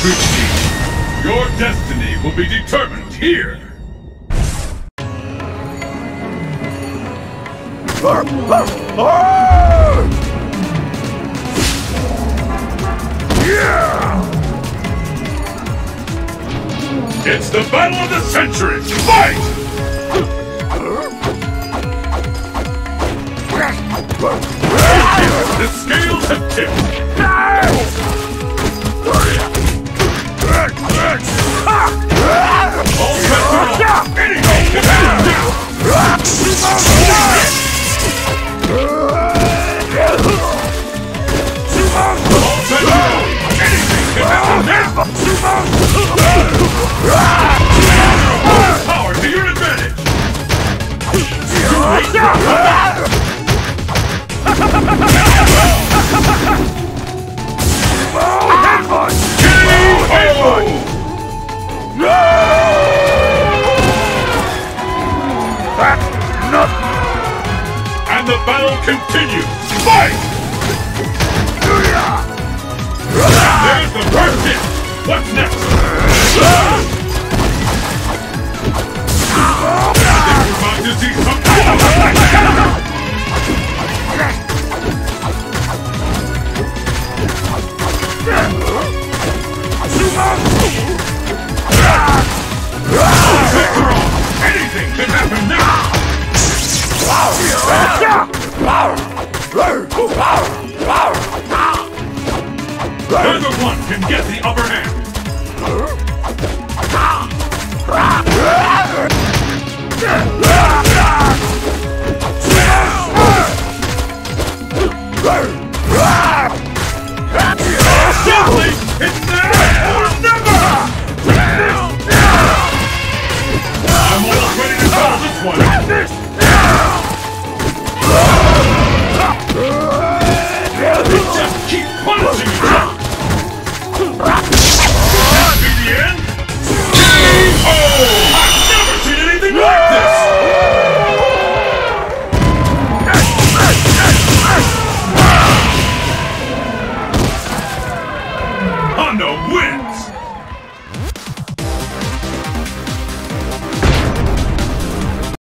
Kuchi, your destiny will be determined here. Yeah! It's the battle of the century! Fight! The scales have tipped! And the battle continues! Fight! There's the first hit! What's next? I Neither one can get the upper hand! win!